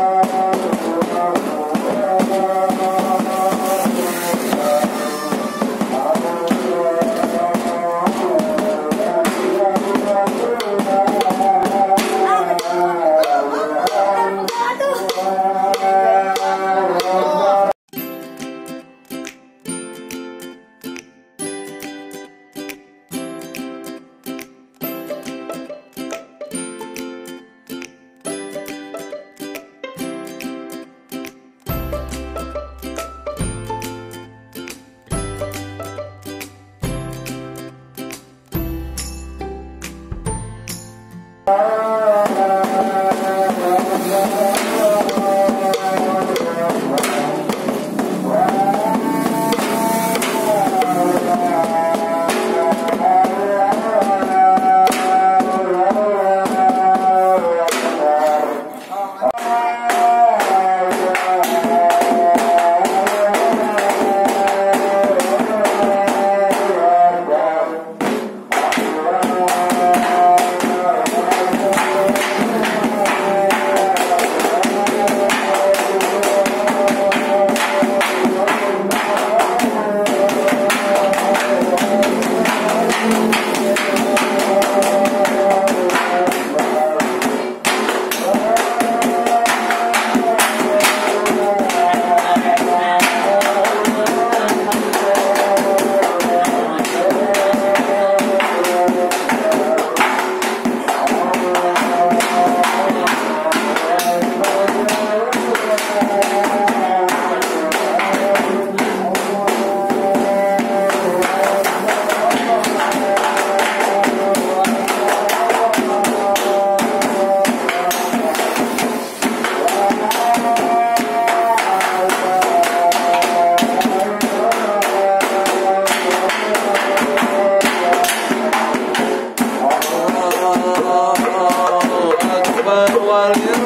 Música Yeah. ولله